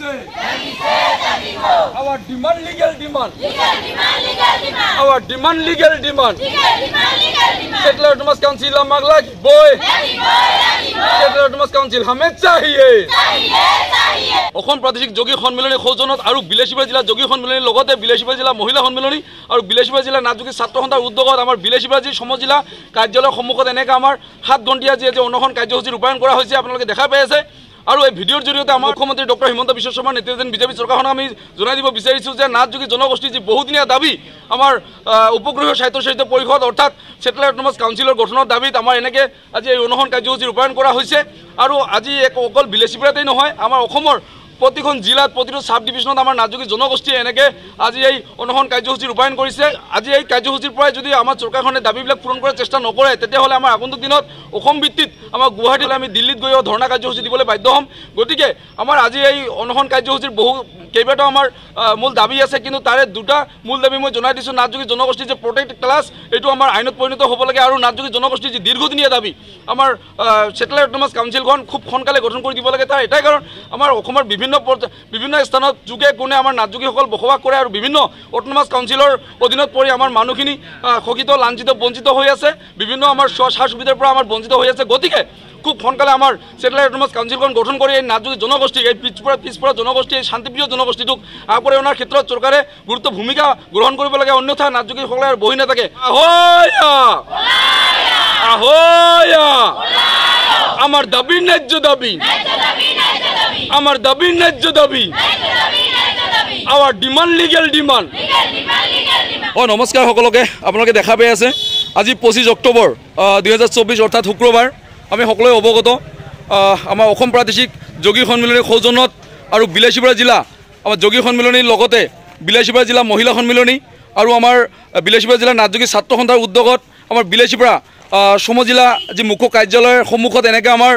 say? Our demand legal demand. Our demand legal demand. Settler Autonomous Council আমাক লাগিবই Settler Autonomous Council হামে চাহিয়ে অসম প্ৰাদেশিক যোগী সন্মিলনী সৌজনত আৰু বিলাসীবাৰী জিলা যোগী সন্মিলনীৰ লগতে বিলাসীবাৰী জিলা মহিলা সন্মিলনী আৰু বিলাসীবাৰী জিলা নাজুকী ছাত্ৰ সন্থাৰ উদ্যোগত আমাৰ বিলাসীবাৰী সমজিলা কাৰ্যালয়ৰ সন্মুখত এনেকৈ আমাৰ সাত ঘণ্টীয়া যি আজি অনশন কাৰ্যসূচী ৰূপায়ণ কৰা হৈছে আপোনালোকে দেখা পাই আছে আৰু এই ভিডিঅ'ৰ জৰিয়তে আমাৰ মুখ্যমন্ত্ৰী ডক্টৰ হিমন্ত বিশ্ব শৰ্মাৰ নেতৃত্বাধীন বিজেপি চৰকাৰখনক আমি জনাই দিব বিচাৰিছোঁ যে নাথযোগী জনগোষ্ঠীৰ যি বহুদিনীয়া দাবী আমাৰ উপগ্ৰহীয় স্বায়ত্তশাসিত পৰিষদ অৰ্থাৎ ছেটেলাইট অট'নমাছ কাউন্সিলৰ গঠনৰ দাবীত আমাৰ এনেকৈ আজি এই অনশন কাৰ্যসূচী ৰূপায়ণ কৰা হৈছে। আৰু আজি এক অকল বিলাসীপাৰাতেই নহয় আমাৰ অসমৰ প্ৰতিখন জিলাত প্ৰতিটো চাব ডিভিশ্যনত আমাৰ নাজুকী জনগোষ্ঠীয়ে এনেকৈ আজি এই অনশন কাৰ্যসূচী ৰূপায়ণ কৰিছে। আজি এই কাৰ্যসূচীৰ পৰাই যদি আমাৰ চৰকাৰখনে দাবীবিলাক পূৰণ কৰাৰ চেষ্টা নকৰে তেতিয়াহ'লে আমাৰ আগন্তুক দিনত অসম ভিত্তিত আমাৰ গুৱাহাটীলৈ আমি দিল্লীত গৈও ধৰ্ণা কাৰ্যসূচী দিবলৈ বাধ্য হ'ম। গতিকে আমাৰ আজি এই অনশন কাৰ্যসূচীৰ বহু কেইবাটাও আমাৰ মূল দাবী আছে কিন্তু তাৰে দুটা মূল দাবী মই জনাই দিছোঁ। নাথযোগী জনগোষ্ঠীৰ যে প্ৰটেক্ট ক্লাছ এইটো আমাৰ আইনত পৰিণত হ'ব লাগে আৰু নাথযোগী জনগোষ্ঠীৰ যি দীৰ্ঘদিনীয়া দাবী আমাৰ ছেটেলাইট অট'নমাছ কাউন্সিলখন খুব সোনকালে গঠন কৰি দিব লাগে। তাৰ এটাই কাৰণ আমাৰ অসমৰ বিভিন্ন পৰ্যা- বিভিন্ন স্থানত যোগে কোণে আমাৰ নাথযোগীসকল বসবাস কৰে আৰু বিভিন্ন অট'নমাছ কাউন্সিলৰ অধীনত পৰি আমাৰ মানুহখিনি আহ, শোষিত লাঞ্ছিত বঞ্চিত হৈ আছে। বিভিন্ন আমাৰ স- সা সুবিধাৰ পৰা আমাৰ বঞ্চিত হৈ আছে। গতিকে খুব সোনকালে আমাৰ ছেটেলাইট অট'নমাছ কাউন্সিলখন গঠন কৰি এই নাথযোগী জনগোষ্ঠীক এই পিছপৰা পিছপৰা জনগোষ্ঠী এই শান্তিপ্ৰিয় জনগোষ্ঠীটোক আগবঢ়াই অনাৰ ক্ষেত্ৰত চৰকাৰে গুৰুত্ব ভূমিকা গ্ৰহণ কৰিব লাগে। অন্যথা নাথযোগীসকলে আৰু বহি নাথাকে। আমাৰ দাবি ন্যায্য দাবি। আমাৰ দাবি ন্যায্য দাবি। আৱাৰ ডিমাণ্ড লিগেল ডিমাণ্ড অঁ নমস্কাৰ সকলোকে আপোনালোকে দেখা পাই আছে। আজি পঁচিছ অক্টোবৰ দুহেজাৰ চৌবিছ অৰ্থাৎ শুক্ৰবাৰ। আমি আহ, আমাৰ অসম প্ৰাদেশিক যোগী সন্মিলনীৰ সৌজন্যত আৰু বিলাসীপাৰা জিলা আমাৰ যোগী সন্মিলনীৰ লগতে বিলাসীপাৰা জিলা মহিলা সন্মিলনী আৰু আমাৰ বিলাসীপাৰা জিলাৰ নাথযোগী ছাত্ৰ সন্থাৰ উদ্যোগত আমাৰ বিলাসীপাৰা আহ, সমজিলা যি মুখ্য কাৰ্যালয়ৰ সন্মুখত এনেকৈ আমাৰ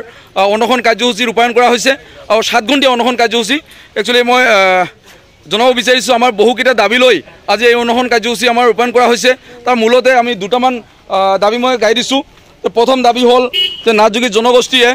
অনশন কাৰ্যসূচী ৰূপায়ণ কৰা হৈছে আৰু সাত ঘণ্টীয়া অনশন কাৰ্যসূচী। একচুৱেলি মই জনাব বিচাৰিছোঁ আমাৰ বহুকেইটা দাবী লৈ আজি এই অনশন কাৰ্যসূচী আমাৰ ৰূপায়ণ কৰা হৈছে। তাৰ মূলতে আমি দুটামান দাবী মই গাই দিছোঁ। প্ৰথম দাবী হ'ল যে নাথযোগী জনগোষ্ঠীয়ে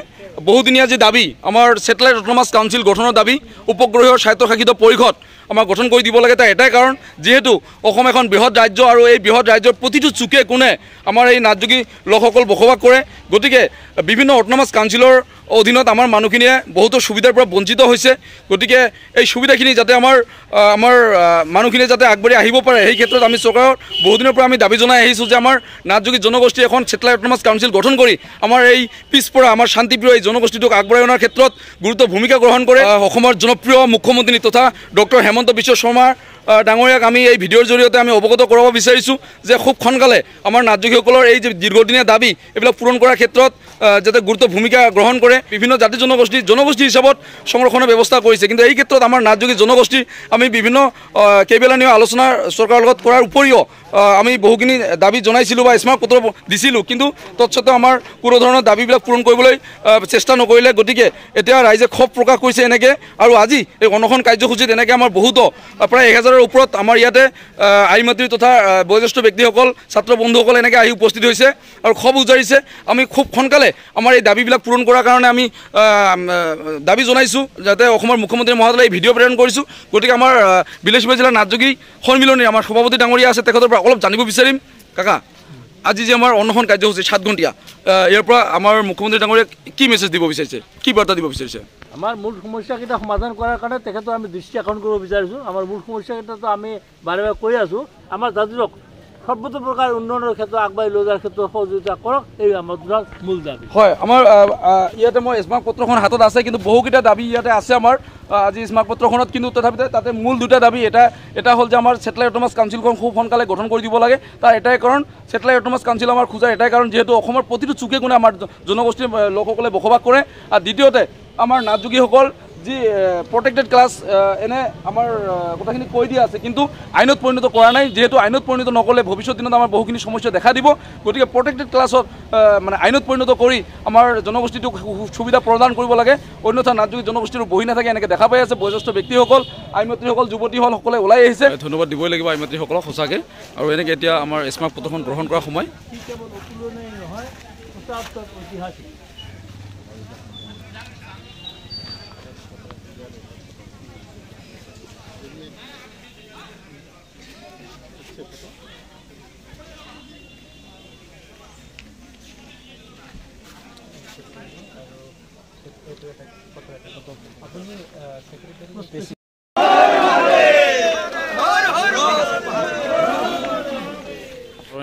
বহুদিনীয়া যি দাবী আমাৰ ছেটেলাইট অট'নমাছ কাউন্সিল গঠনৰ দাবী উপগ্ৰহীয় স্বায়ত্তশাসিত পৰিষদ আমাৰ গঠন কৰি দিব লাগে তাৰ এটাই কাৰণ যিহেতু অসম এখন বৃহৎ ৰাজ্য আৰু এই বৃহৎ ৰাজ্যৰ প্ৰতিটো চুকে কোণে আমাৰ এই নাথযোগী লোকসকল বসবাস কৰে। গতিকে বিভিন্ন অট'নমাছ কাউন্সিলৰ অধীনত আমাৰ মানুহখিনিয়ে বহুতো সুবিধাৰ পৰা বঞ্চিত হৈছে। গতিকে এই সুবিধাখিনি যাতে আমাৰ আমাৰ মানুহখিনিয়ে যাতে আগবাঢ়ি আহিব পাৰে সেই ক্ষেত্ৰত আমি চৰকাৰৰ বহুদিনৰ পৰা আমি দাবী জনাই আহিছোঁ যে আমাৰ নাথযোগী জনগোষ্ঠী এখন ছেটেলাইট অট'নমাছ কাউন্সিল গঠন কৰি আমাৰ এই পিছপৰা আমাৰ শান্তিপ্ৰিয় এই জনগোষ্ঠীটোক আগবঢ়াই অনাৰ ক্ষেত্ৰত গুৰুত্ব ভূমিকা গ্ৰহণ কৰে। অসমৰ জনপ্ৰিয় মুখ্যমন্ত্ৰী তথা ডক্টৰ হেমন্ত বিশ্ব শৰ্মাৰ আহ, ডাঙৰীয়াক আমি এই ভিডিঅ'ৰ জৰিয়তে আমি অৱগত কৰাব বিচাৰিছোঁ যে খুব সোনকালে আমাৰ নাথযোগীসকলৰ এই যে দীৰ্ঘদিনীয়া দাবী এইবিলাক পূৰণ কৰাৰ ক্ষেত্ৰত যাতে গুৰুত্ব ভূমিকা গ্ৰহণ কৰে বিভিন্ন জাতি জনগোষ্ঠী জনগোষ্ঠী হিচাপত সংৰক্ষণৰ ব্যৱস্থা কৰিছে। কিন্তু এই ক্ষেত্ৰত আমাৰ নাথযোগী জনগোষ্ঠী আমি বিভিন্ন কেইবেলানীয় আলোচনা চৰকাৰৰ লগত কৰাৰ উপৰিও আমি বহুখিনি দাবী জনাইছিলোঁ বা স্মাৰক পত্ৰ দিছিলোঁ। কিন্তু তৎসত্ত্বেও আমাৰ কোনো ধৰণৰ দাবীবিলাক পূৰণ কৰিবলৈ চেষ্টা নকৰিলে গতিকে এতিয়া ৰাইজে ক্ষোভ প্ৰকাশ কৰিছে এনেকৈ। আৰু আজি এই অনশন কাৰ্যসূচীত এনেকৈ আমাৰ বহুতো প্ৰায় এহেজাৰৰ ওপৰত আমাৰ ইয়াতে আই মাতৃ তথা বয়োজ্যেষ্ঠ ব্যক্তিসকল ছাত্ৰ বন্ধুসকল এনেকৈ আহি উপস্থিত হৈছে আৰু ক্ষোভ উজাৰিছে। আমি খুব সোনকালে আমাৰ এই দাবীবিলাক পূৰণ কৰাৰ কাৰণে আমি দাবী জনাইছোঁ যাতে অসমৰ মুখ্যমন্ত্ৰী মহোদয় এই ভিডিঅ' প্ৰেৰণ কৰিছোঁ। গতিকে আমাৰ আহ, বিলাসীবাৰী জিলাৰ নাথযোগী সন্মিলনী আমাৰ সভাপতি ডাঙৰীয়া আছে তেখেতৰ পৰা অলপ জানিব বিচাৰিম। কাকা আজি যে আমাৰ অনশন কাৰ্যসূচী সাত ঘণ্টীয়া ইয়াৰ পৰা আমাৰ মুখ্যমন্ত্ৰী ডাঙৰীয়াক কি মেছেজ দিব বিচাৰিছে? কি বাৰ্তা দিব বিচাৰিছে? আমাৰ মূল সমস্যাকেইটা সমাধান কৰাৰ কাৰণে তেখেতৰ আমি দৃষ্টি আকৰ্ষণ কৰিব বিচাৰিছোঁ। আমাৰ মূল সমস্যাকেইটাতো আমি বাৰে বাৰে কৈ আছোঁ। আমাৰ জাতিটোক সৰ্বতো প্ৰকাৰ উন্নয়নৰ ক্ষেত্ৰত আগবাঢ়ি লৈ যোৱাৰ ক্ষেত্ৰত সহযোগিতা কৰক এই আমাৰ দুটাৰ মূল দাবী। হয় আমাৰ ইয়াতে মই স্মাৰক পত্ৰখন হাতত আছে কিন্তু বহুকেইটা দাবী ইয়াতে আছে আমাৰ। আজি স্মাৰক পত্ৰখনত কিন্তু তথাপিতো তাতে মূল দুটা দাবী এটা এটা হ'ল যে আমাৰ ছেটেলাইট অট'নমাছ কাউন্সিলখন খুব সোনকালে গঠন কৰি দিব লাগে। তাৰ এটাই কাৰণ ছেটেলাইট অট'নমাছ কাউন্সিল আমাৰ খোজাৰ এটাই কাৰণ যিহেতু অসমৰ প্ৰতিটো চুকে কোণে আমাৰ জনগোষ্ঠীৰ লোকসকলে বসবাস কৰে। আৰু দ্বিতীয়তে আমাৰ নাথযোগীসকল যি প্ৰটেক্টেড ক্লাছ এনে আমাৰ কথাখিনি কৈ দিয়া আছে। কিন্তু আইনত পৰিণত কৰা নাই। যিহেতু আইনত পৰিণত নকৰিলে ভৱিষ্যত দিনত আমাৰ বহুখিনি সমস্যা দেখা দিব। গতিকে প্ৰটেক্টেড ক্লাছত মানে আইনত পৰিণত কৰি আমাৰ জনগোষ্ঠীটোক সুবিধা প্ৰদান কৰিব লাগে। অন্যথা নাথযোগী জনগোষ্ঠীৰ বহি নাথাকে এনেকৈ দেখা পাই আছে বয়োজ্যেষ্ঠ ব্যক্তিসকল আইনমন্ত্ৰীসকল যুৱতীসকল সকলে ওলাই আহিছে। ধন্যবাদ দিবই লাগিব আইনমন্ত্ৰীসকলক সঁচাকৈ। আৰু এনেকৈ এতিয়া আমাৰ স্মাৰক পত্ৰখন গ্ৰহণ কৰাৰ সময়।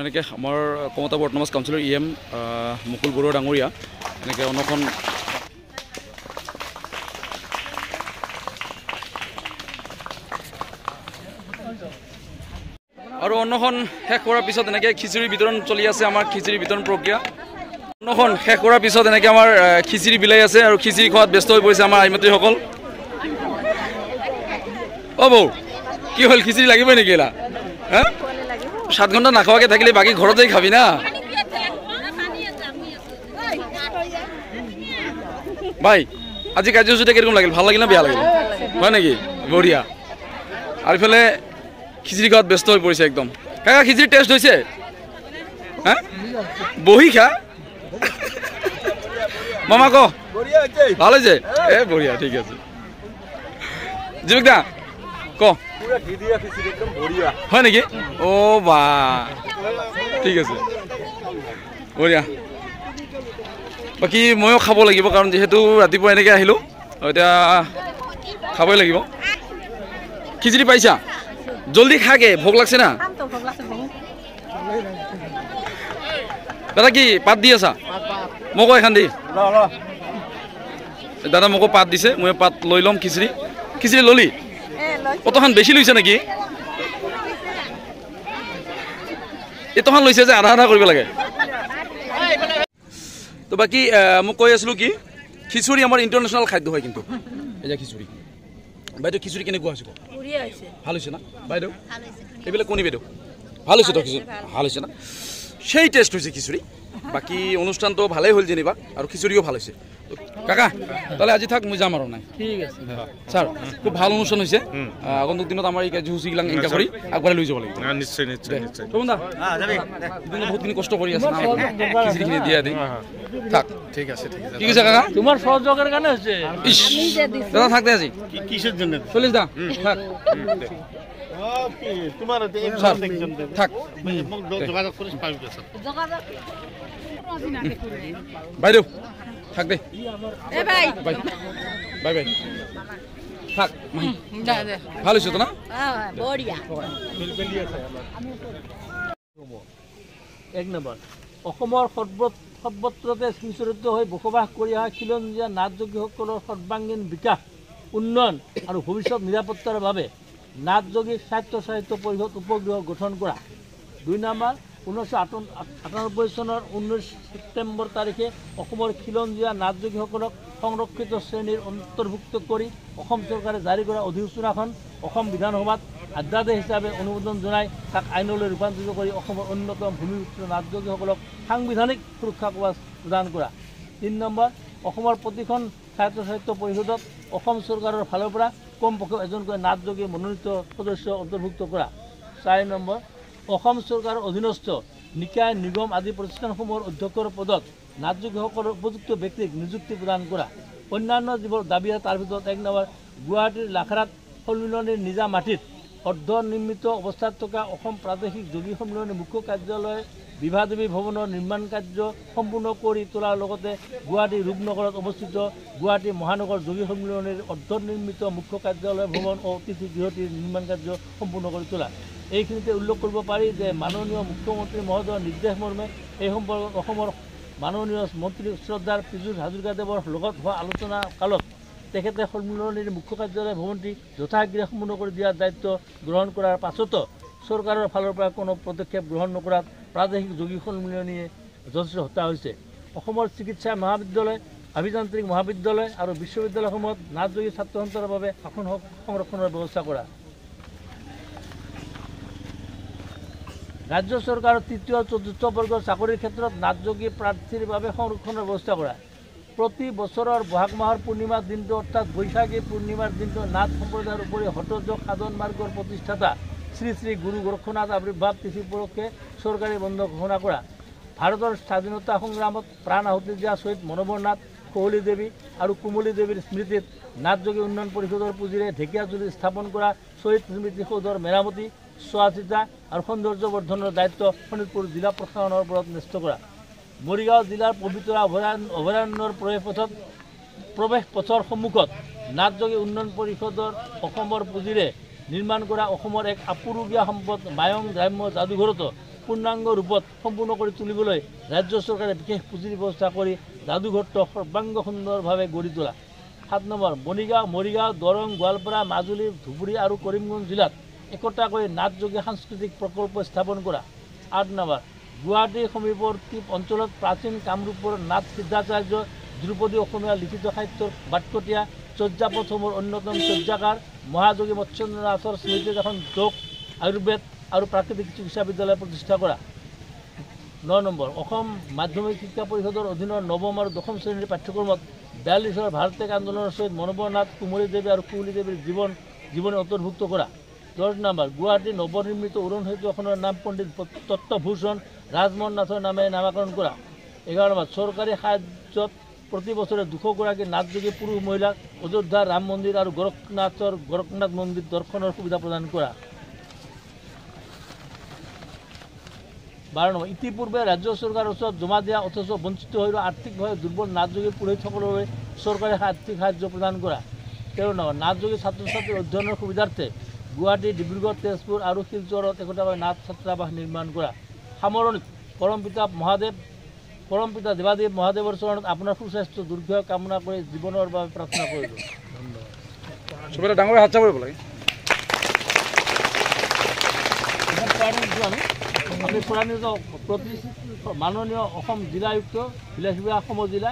এনেকৈ আমাৰ কমতা বৰ্তমান councillor E M Mukul Barua ডাঙৰীয়া এনেকৈ অনখন আৰু অন্নখন শেষ কৰাৰ পিছত এনেকৈ খিচিৰি বিতৰণ চলি আছে আমাৰ খিচিৰি বিতৰণ প্ৰক্ৰিয়া। অন্নখন শেষ কৰাৰ পিছত এনেকৈ আমাৰ খিচিৰি বিলাই আছে আৰু খিচিৰি খোৱাত ব্যস্ত হৈ পৰিছে আমাৰ আইমাতৃসকল। অ' বৌ কি হ'ল খিচিৰি লাগিবই নেকি এলা সাত ঘণ্টা নাখোৱাকৈ থাকিলে বাকী ঘৰতে খাবি না? ভাই আজি কাৰ্যসূচীটা কিৰকম লাগিল? ভাল লাগিল না বেয়া লাগিল? হয় নেকি? বঢ়িয়া। আৰু ইফালে খিচিৰি খোৱাত ব্যস্ত হৈ পৰিছে একদম। কাকা খিচিৰি টেষ্ট হৈছে? হা? বহি খা। মামা ক ভাল হৈছে? এ বঢ়িয়া ঠিক আছে। জীৱিক দা ক হয় নেকি? অ' বা। ঠিক আছে। বঢ়িয়া। বাকী ময়ো খাব লাগিব কাৰণ যিহেতু ৰাতিপুৱা এনেকৈ আহিলোঁ এতিয়া খাবই লাগিব। খিচিৰি পাইছা? জলদি খাগে ভোক লাগছে না? দাদা কি পাত দি আছা? মোকো এখন দি। দাদা মোকো পাত দিছে মই পাত লৈ ল'ম খিচিৰি। খিচিৰি ললি? অতখন বেছি লৈছে নেকি? এইটোখন লৈছে যে আধা আধা কৰিব লাগে। তো বাকী মোক কৈ আছিলোঁ কি খিচুৰি আমাৰ ইণ্টাৰনেশ্যনেল খাদ্য হয় কিন্তু। এই যে খিচুৰি। বাইদেউ খিচুৰি কেনেকুৱা হৈছে ভাল হৈছে না? বাইদেউ? এইবিলাক কণী বাইদেউ? ভাল হৈছে তো খিচুৰি? ভাল হৈছে না? সেই টেষ্ট হৈছে খিচুৰি বাকী অনুষ্ঠানটো ভালেই হ'ল যেনিবা আৰু খিচুৰিও ভাল হৈছে। কাকা তাহলে আজি থাক মই যাম আৰু নাই। ঠিক আছে। ছাৰ খুব ভাল অনুষ্ঠান হৈছে। আগন্তুক দিনত আমাৰ এই কাৰ্যসূচীবিলাক এনেকুৱা কৰি আগবঢ়াই লৈ যাব লাগিব। নিশ্চয় নিশ্চয় নিশ্চয়। বহুতখিনি কষ্ট কৰি আছে খিচিৰিখিনি দিয়া দি। থাক। ঠিক আছে ঠিক আছে। কি কৈছে কাকা? তোমাৰ সহযোগৰ কাৰণে হৈছে। দাদা থাক দে আজি। কিসেৰ জন্য? চল্লিছ দা থাক। বাইদেউ থাক দে। এ ভাই। বাই। Bye bye. থাক মাহি। দে দে। ভাল হৈছে তো না? বঢ়িয়া। এক নম্বৰ। অসমৰ সৰ্বত্ৰতে সুচৰিত হৈ বসবাস কৰি অহা খিলঞ্জীয়া নাটযোগীসকলৰ সৰ্বাংগীন বিকাশ উন্নয়ন আৰু ভৱিষ্যত নিৰাপত্তাৰ বাবে নাটযোগী স্বায়ত্ব সাহিত্য পৰিষদ উপগৃহ গঠন কৰা। দুই নম্বৰ ঊনৈছশ আঠ- আঠানব্বৈ চনৰ ঊনৈছ ছেপ্টেম্বৰ তাৰিখে অসমৰ খিলঞ্জীয়া নাটযোগীসকলক সংৰক্ষিত শ্ৰেণীৰ অন্তৰ্ভুক্ত কৰি অসম চৰকাৰে জাৰি কৰা অধিসূচনাখন অসম বিধানসভাত আধ্যাদেশ হিচাপে অনুমোদন জনাই তাক আইনলৈ ৰূপান্তৰিত কৰি অসমৰ অন্যতম ভূমিপুত্ৰ নাটযোগীসকলক সাংবিধানিক সুৰক্ষা কৱচ প্ৰদান কৰা। তিনি নম্বৰ অসমৰ প্ৰতিখন স্বায়ত্ত সাহিত্য পৰিষদত অসম চৰকাৰৰ ফালৰ পৰা কমপক্ষে এজনকৈ নাটযোগী মনোনীত সদস্য অন্তৰ্ভুক্ত কৰা। চাৰি নম্বৰ অসম চৰকাৰৰ অধীনস্থ নিকায় নিগম আদি প্ৰতিষ্ঠানসমূহৰ অধ্যক্ষৰ পদত নাটযোগীসকলৰ উপযুক্ত ব্যক্তিক নিযুক্তি প্ৰদান কৰা। অন্যান্য যিবোৰ দাবী আছে তাৰ ভিতৰত এক নম্বৰ গুৱাহাটীৰ লাখৰাত সন্মিলনীৰ নিজা মাটিত অৰ্ধ নিৰ্মিত অৱস্থাত থকা অসম প্ৰাদেশিক যোগী সন্মিলনীৰ মুখ্য কাৰ্যালয় বিভাদেৱী ভৱনৰ নিৰ্মাণ কাৰ্য সম্পূৰ্ণ কৰি তোলাৰ লগতে গুৱাহাটী ৰূপনগৰত অৱস্থিত গুৱাহাটী মহানগৰ যোগী সন্মিলনীৰ অৰ্ধ নিৰ্মিত মুখ্য কাৰ্যালয় ভৱন অতিথি গৃহটিৰ নিৰ্মাণ কাৰ্য সম্পূৰ্ণ কৰি তোলা। এইখিনিতে উল্লেখ কৰিব পাৰি যে মাননীয় মুখ্যমন্ত্ৰী মহোদয়ৰ নিৰ্দেশ মৰ্মে এই সম্পৰ্কত অসমৰ মাননীয় মন্ত্ৰী শ্ৰদ্ধাৰ পীযুষ হাজৰিকাদেৱৰ লগত হোৱা আলোচনা কালত তেখেতে সন্মিলনীৰ মুখ্য কাৰ্যালয় ভৱনটি যথাশীঘ্ৰে সম্পূৰ্ণ কৰি দিয়াৰ দায়িত্ব গ্ৰহণ কৰাৰ পাছতো চৰকাৰৰ ফালৰ পৰা কোনো পদক্ষেপ গ্ৰহণ নকৰাত প্ৰাদেশিক যোগী সন্মিলনীয়ে যথেষ্ট হতাশ হৈছে। অসমৰ চিকিৎসা মহাবিদ্যালয় অভিযান্ত্ৰিক মহাবিদ্যালয় আৰু বিশ্ববিদ্যালয়সমূহত নাটযোগী ছাত্ৰ সন্তানৰ বাবে আসন সংৰক্ষণৰ ব্যৱস্থা কৰা। ৰাজ্য চৰকাৰৰ তৃতীয় চতুৰ্থ বৰ্গৰ চাকৰিৰ ক্ষেত্ৰত নাটযোগী প্ৰাৰ্থীৰ বাবে সংৰক্ষণৰ ব্যৱস্থা কৰা। প্ৰতি বছৰৰ বহাগ মাহৰ পূৰ্ণিমাৰ দিনটো অৰ্থাৎ বৈশাখী পূৰ্ণিমাৰ দিনটো নাট সম্প্ৰদায়ৰ উপৰি হঠযোগ সাধন মাৰ্গৰ প্ৰতিষ্ঠাতা শ্ৰী শ্ৰী গুৰু গোৰক্ষনাথ আৱিৰ্ভাৱ তিথি উপলক্ষে চৰকাৰী বন্ধ ঘোষণা কৰা। ভাৰতৰ স্বাধীনতা সংগ্ৰামত প্ৰাণ আহুতি দিয়া শ্বহীদ মনোবৰ নাথ কোহলী দেৱী আৰু কুমলী দেৱীৰ স্মৃতিত নাটযোগী উন্নয়ন পৰিষদৰ পুঁজিৰে ঢেকীয়াজুলিত স্থাপন কৰা শ্বহীদ স্মৃতি সৌধৰ মেৰামতি, চোৱা চিতা আৰু সৌন্দৰ্য বৰ্ধনৰ দায়িত্ব শোণিতপুৰ জিলা প্ৰশাসনৰ ওপৰত ন্যস্ত কৰা। মৰিগাঁও জিলাৰ পবিতৰা অভয়াৰণ্য অভয়াৰণ্যৰ প্ৰৱেশ পথত প্ৰৱেশ পথৰ সন্মুখত নাথযোগী উন্নয়ন পৰিষদৰ অসমৰ পুঁজিৰে নিৰ্মাণ কৰা অসমৰ এক আপুৰুগীয়া সম্পদ মায়ং গ্ৰাম্য যাদুঘৰতো পূৰ্ণাংগ ৰূপত সম্পূৰ্ণ কৰি তুলিবলৈ ৰাজ্য চৰকাৰে বিশেষ পুঁজিৰ ব্যৱস্থা কৰি যাদুঘৰটো সৰ্বাংগ সুন্দৰভাৱে গঢ়ি তোলা। সাত নম্বৰ মৰিগাঁও মৰিগাঁও দৰং গোৱালপাৰা মাজুলী ধুবুৰী আৰু কৰিমগঞ্জ জিলাত একোটাকৈ নাথযোগী সাংস্কৃতিক প্ৰকল্প স্থাপন কৰা। আঠ নম্বৰ গুৱাহাটীৰ সমীপৱৰ্তী অঞ্চলত প্ৰাচীন কামৰূপৰ নাথ সিদ্ধাচাৰ্য ধ্ৰুপদী অসমীয়া লিখিত সাহিত্যৰ বাটকটীয়া চৰ্যাপথসমূহৰ অন্যতম চৰ্যাকাৰ মহাযোগী মৎস্যেন্দ্ৰ নাথৰ স্মৃতিত এখন যোগ আয়ুৰ্বেদ আৰু প্ৰাকৃতিক চিকিৎসা বিদ্যালয় প্ৰতিষ্ঠা কৰা। ন নম্বৰ অসম মাধ্যমিক শিক্ষা পৰিষদৰ অধীনৰ নৱম আৰু দশম শ্ৰেণীৰ পাঠ্যক্ৰমত বিয়াল্লিছৰ ভাৰত ত্যাগ আন্দোলনৰ সহিত মনোবৰ নাথ কুমলী দেৱী আৰু কুৱলী দেৱীৰ জীৱন জীৱনী অন্তৰ্ভুক্ত কৰা। দহ নম্বৰ গুৱাহাটীৰ নৱনিৰ্মিত অৰুণ সেতু নাম পণ্ডিত তত্ত্বভূষণ ৰাজমোহন নাথৰ নামে নামাকৰণ কৰা। এঘাৰ নম্বৰ চৰকাৰী সাহায্যত প্ৰতি বছৰে দুশগৰাকী নাথযোগী পুৰুষ মহিলাক অযোধ্যা ৰাম মন্দিৰ আৰু গোৰখনাথৰ গোৰখনাথ মন্দিৰ দৰ্শনৰ সুবিধা প্ৰদান কৰা। বাৰ নম্বৰ ইতিপূৰ্বে ৰাজ্য চৰকাৰৰ ওচৰত জমা দিয়া অথচ বঞ্চিত হৈ আৰ্থিকভাৱে দুৰ্বল নাথযোগী পুৰোহিতসকললৈ চৰকাৰে আৰ্থিক সাহায্য প্ৰদান কৰা। তেৰ নম্বৰ নাথযোগী ছাত্ৰ ছাত্ৰীৰ অধ্যয়নৰ সুবিধাৰ্থে গুৱাহাটী ডিব্ৰুগড় তেজপুৰ আৰু শিলচৰত একোটাকৈ নাথ ছাত্ৰাবাস নিৰ্মাণ কৰা। সামৰণিত পৰম পিতা মহাদেৱ পৰম পিতা দেৱাদেৱ মহাদেৱৰ চৰণত আপোনাৰ সুস্বাস্থ্য দুৰ্ঘয় কামনা কৰি জীৱনৰ বাবে প্ৰাৰ্থনা কৰিলোঁ। চবতে ডাঙৰ হাত কৰিব লাগে। আমি। প্ৰাণীত প্ৰতি মাননীয় অসম জিলা আয়ুক্ত বিলাস বিভাগ অসম জিলা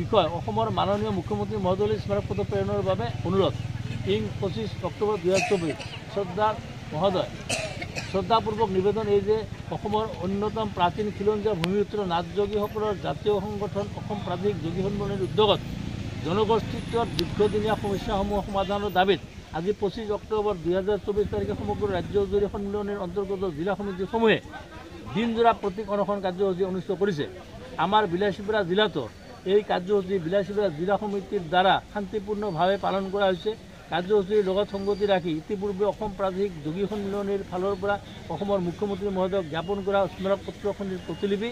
বিষয় অসমৰ মাননীয় মুখ্যমন্ত্ৰী মহোদয় স্মাৰক পত্ৰ প্ৰেৰণৰ বাবে অনুৰোধ। ইং পঁচিছ অক্টোবৰ দুহেজাৰ চৌবিছ শ্ৰদ্ধা মহোদয়। শ্ৰদ্ধাপূৰ্বক নিবেদন এই যে অসমৰ অন্যতম প্ৰাচীন খিলঞ্জীয়া ভূমিপুত্ৰ নাথযোগীসকলৰ জাতীয় সংগঠন অসম প্ৰাদেশিক যোগী সন্মিলনীৰ উদ্যোগত জনগোষ্ঠীত্বৰ দীৰ্ঘদিনীয়া সমস্যাসমূহ সমাধানৰ দাবীত আজি পঁচিছ অক্টোবৰ দুহেজাৰ চৌবিছ তাৰিখে সমগ্ৰ ৰাজ্যজুৰি সন্মিলনীৰ অন্তৰ্গত জিলা সমিতিসমূহে দিনজোৰা প্ৰতীক অনশন কাৰ্যসূচী অনুষ্ঠিত কৰিছে। আমাৰ বিলাসীপুৰা জিলাতো এই কাৰ্যসূচী বিলাসীপুৰা জিলা সমিতিৰ দ্বাৰা শান্তিপূৰ্ণভাৱে পালন কৰা হৈছে। কাৰ্যসূচীৰ লগত সংগতি ৰাখি ইতিপূৰ্বে অসম প্ৰাদেশিক যোগী সন্মিলনীৰ ফালৰ পৰা অসমৰ মুখ্যমন্ত্ৰী মহোদয়ক জ্ঞাপন কৰা স্মাৰক পত্ৰখনিৰ প্ৰতিলিপি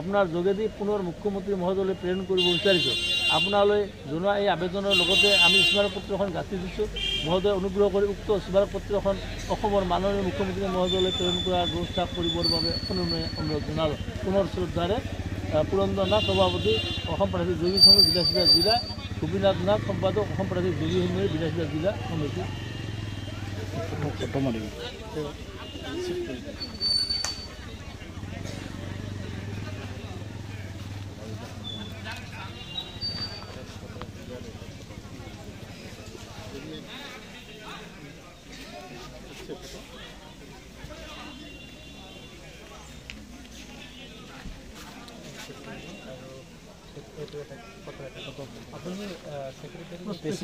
আপোনাৰ যোগেদি পুনৰ মুখ্যমন্ত্ৰী মহোদয়লৈ প্ৰেৰণ কৰিব বিচাৰিছোঁ। আপোনালৈ জনোৱা এই আবেদনৰ লগতে আমি স্মাৰক পত্ৰখন গাঁঠি দিছোঁ। মহোদয় অনুগ্ৰহ কৰি উক্ত স্মাৰক পত্ৰখন অসমৰ মাননীয় মুখ্যমন্ত্ৰী মহোদয়লৈ প্ৰেৰণ কৰাৰ ব্যৱস্থা কৰিবৰ বাবে অনুৰোধ জনালোঁ। পুনৰ শ্ৰদ্ধাৰে পুৰন্দৰ নাথ সভাপতি অসম প্ৰাদেশিক যোগী সংঘ বিলাসীবাগ জিলা গোপীনাথ নাথ সম্পাদক অসম প্ৰাদেশিক যোগী সংঘৰ বিলাসীবাগ জিলা সমিতি।